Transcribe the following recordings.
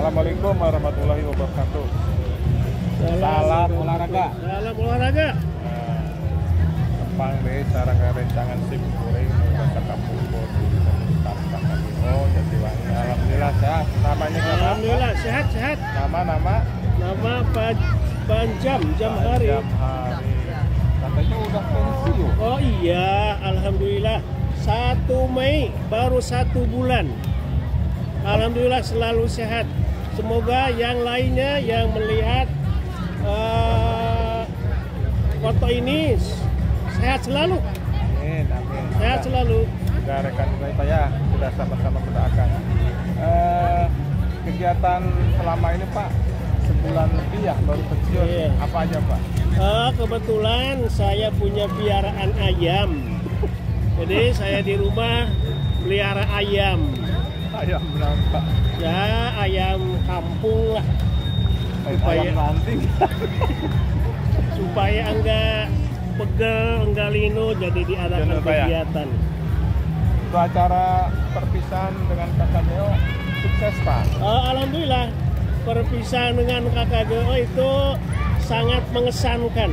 Assalamualaikum warahmatullahi wabarakatuh. Salam olahraga. Salam olahraga. Nah, Kempang deh, sarang rencangan sim kuring bahasa kampung Bodu Oh, Jatiwangi. Alhamdulillah sehat. Namanya siapa? Alhamdulillah sehat sehat. Nama nama Nama Pak Banjam jam hari. Jam hari. Katanya udah pensiun. Oh iya, alhamdulillah. 1 Mei baru satu bulan. Alhamdulillah selalu sehat. Semoga yang lainnya yang melihat eh, foto ini sehat selalu, Amin, amin. sehat selalu. Sudah rekan kita ya, sudah sama-sama mendoakan. Eh, kegiatan selama ini Pak sebulan lebih ya baru pensiun. Iya. Apa aja Pak? Eh, kebetulan saya punya piaraan ayam. Jadi saya di rumah pelihara ayam. Ayam berapa? Ya ayam kampung lah Supaya- Ayam supaya enggak pegel, enggak lino jadi diadakan ya. kegiatan. Itu acara perpisahan dengan Kakak Neo sukses Pak. Eh, Alhamdulillah perpisahan dengan kakak GO itu sangat mengesankan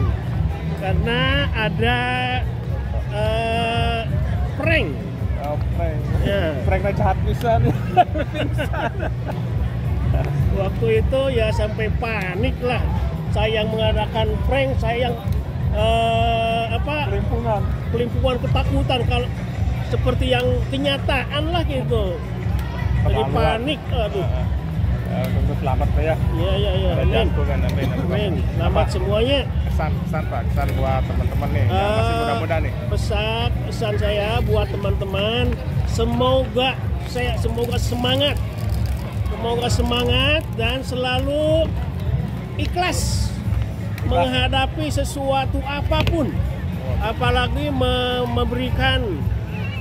karena ada eh, prank. Oh, prank. Ya. Jahat pisan. Waktu itu ya sampai panik lah. Saya yang mengadakan prank, saya yang eh, apa Kelimpungan. pelimpuan ketakutan kalau seperti yang kenyataan lah gitu. Jadi panik, aduh. Tunggu selamat ya. Ya ya ya. Ada Amin. jantungan amin. Amin. Selamat semuanya. Kesan, kesan Pak, kesan buat teman-teman nih yang masih Eh, muda-muda nih. Pesan pesan saya buat teman-teman, semoga saya semoga semangat, semoga semangat dan selalu ikhlas menghadapi sesuatu apa pun, apalagi me- memberikan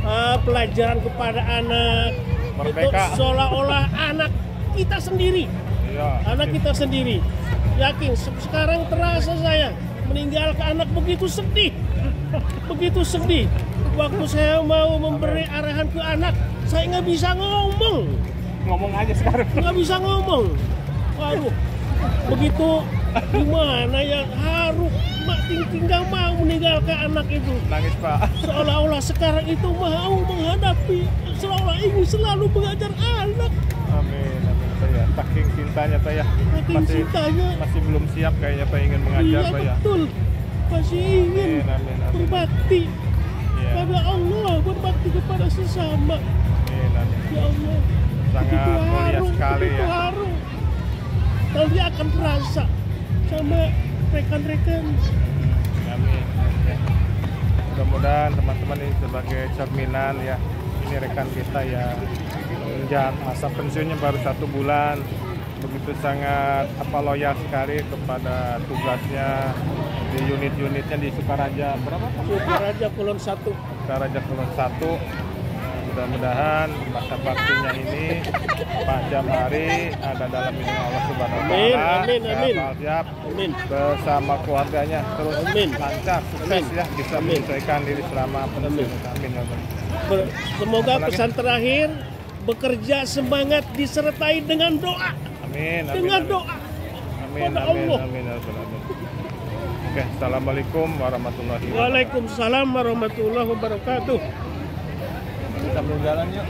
eh, pelajaran kepada anak itu Merdeka. seolah-olah anak kita sendiri. Iya. anak kita sendiri. Yakin se- sekarang terasa saya meninggalkan anak begitu sedih. Begitu sedih. Waktu saya mau memberi arahan ke anak saya nggak bisa ngomong. Ngomong aja sekarang. nggak bisa ngomong. Waduh begitu gimana ya? Haru mak ting- tinggal mau meninggalkan anak itu. Nangis Pak. seolah-olah sekarang itu mau menghadapi seolah ingin selalu mengajar anak Cintanya Pak ya. Masih, masih belum siap kayaknya Pak ingin mengajar iya Pak ya. betul masih ingin Amin, amin, amin. berbakti Iya. pada Allah berbakti kepada sesama Amin, amin. ya Allah Sangat Begitu mulia haru, sekali begitu ya. haru. nanti akan terasa sama rekan-rekan Amin. Ya. Mudah-mudahan teman-teman ini sebagai cerminan ya. Ini rekan kita ya menginjak masa pensiunnya baru satu bulan. Begitu sangat apa loyal sekali kepada tugasnya di unit-unitnya di Sukaraja berapa? Sukaraja Kulon satu Sukaraja Kulon satu. Mudah-mudahan masa baktinya ini Pak Jamari ada dalam ini Allah Subhanahu wa Amin, taala. amin, amin. walafiat, amin bersama keluarganya terus Amin. lancar sukses Amin. ya bisa Amin. menyelesaikan diri selama pensiun amin ya Allah. Ber- semoga pesan terakhir bekerja semangat disertai dengan doa amin amin dengan amin. doa amin kepada amin Allah. amin Rabbal alamin. oke assalamualaikum warahmatullahi wabarakatuh Waalaikumsalam warahmatullahi wabarakatuh kita jalan yuk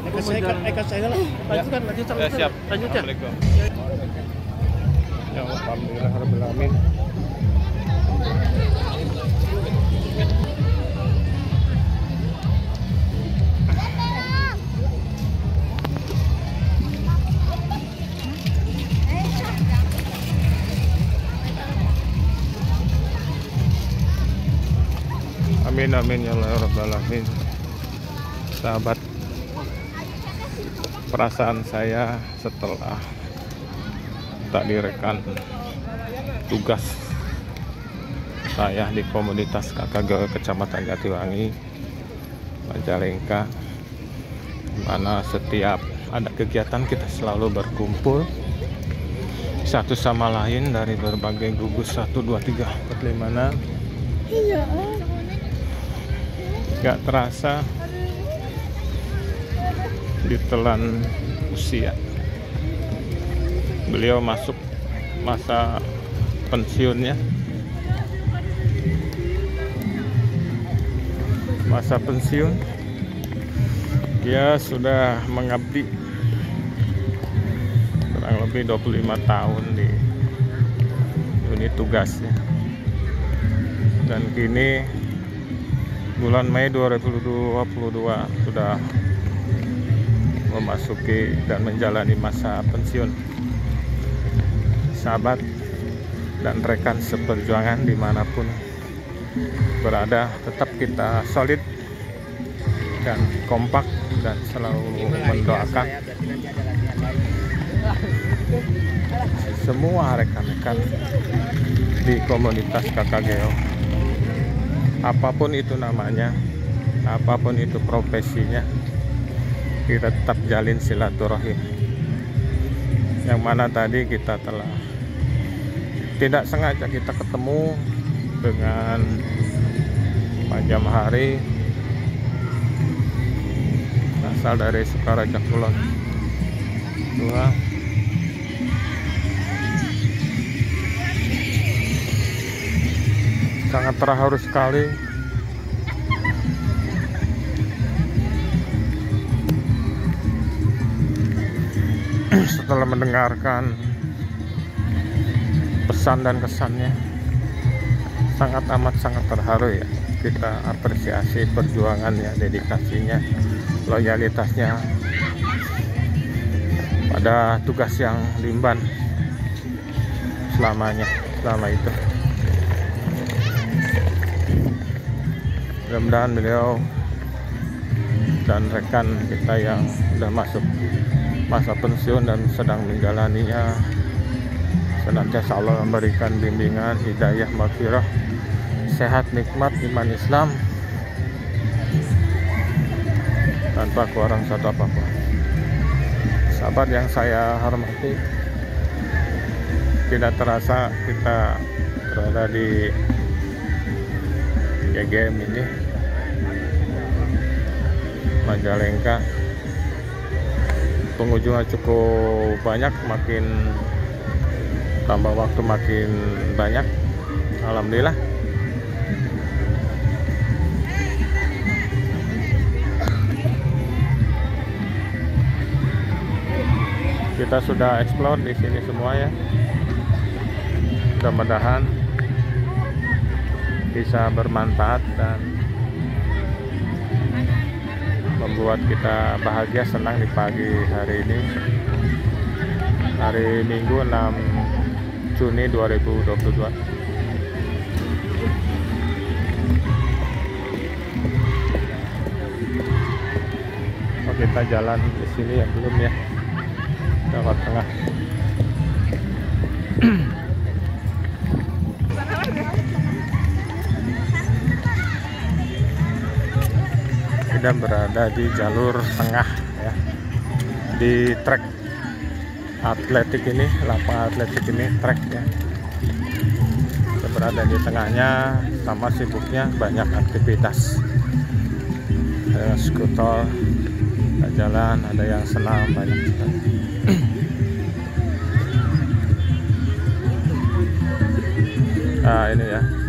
Eka saya, Eka saya lah. Lanjutkan, lanjutkan. ya siap Lanjutkan. Assalamualaikum ya Allah, alhamdulillah rabbil Amin amin ya Allah ya Rabbal alamin. Sahabat perasaan saya setelah tak direkan tugas saya di komunitas KKG Kecamatan Jatiwangi Majalengka mana setiap ada kegiatan kita selalu berkumpul satu sama lain dari berbagai gugus 1, 2, 3, 4, 5, 6 Iya. Gak terasa ditelan usia. Beliau masuk masa pensiunnya. Masa pensiun. Dia sudah mengabdi kurang lebih 25 tahun di unit tugasnya. Dan kini bulan Mei 2022 sudah memasuki dan menjalani masa pensiun. Sahabat dan rekan seperjuangan di mana pun berada tetap kita solid dan kompak dan selalu mendoakan semua rekan-rekan di komunitas KKGO apa pun itu namanya apa pun itu profesinya kita tetap jalin silaturahim. Yang mana tadi kita telah tidak sengaja kita ketemu dengan panjang hari asal dari Sukaraja Kulon. Dua sangat terharu sekali. Setelah mendengarkan pesan dan kesannya sangat amat sangat terharu ya. Kita apresiasi perjuangannya dedikasinya loyalitasnya pada tugas yang limban selamanya selama itu mudah-mudahan beliau dan rekan kita yang sudah masuk masa pensiun dan sedang menjalaninya senantiasa Allah memberikan bimbingan hidayah maghfirah sehat nikmat iman Islam tanpa kurang satu apa pun sahabat yang saya hormati tidak terasa kita berada di GGM ini. Majalengka. Pengunjungnya cukup banyak makin tambah waktu makin banyak. Alhamdulillah. Kita sudah explore di sini semua ya. Mudah-mudahan bisa bermanfaat dan membuat kita bahagia senang di pagi hari ini. Hari Minggu 6 Juni 2022 Oh, kita jalan di sini ya belum ya. Lewat tengah kita berada di jalur tengah ya. Di trek atletik ini lapangan atletik ini trek ya. Kita berada di tengahnya sama sibuknya banyak aktivitas. Ada skuter ada jalan ada yang senam banyak nah ini ya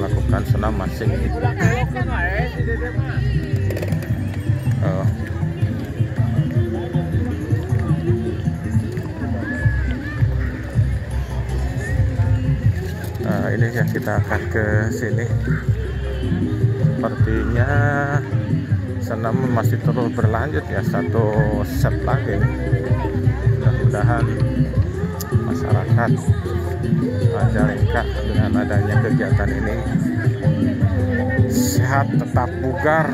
melakukan senam masing oh. nah ini ya kita akan ke sini. Sepertinya senam masih terus berlanjut ya satu set lagi. Mudah-mudahan masyarakat Majalengka dengan adanya kegiatan ini sehat tetap bugar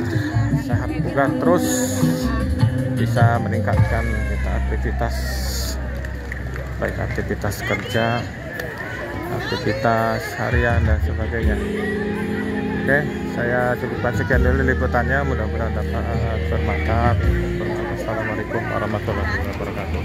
sehat bugar terus bisa meningkatkan kita aktivitas baik aktivitas kerja aktivitas harian dan sebagainya. Oke saya cukupkan sekian dulu liputannya. Mudah-mudahan dapat bermanfaat. Assalamualaikum warahmatullahi wabarakatuh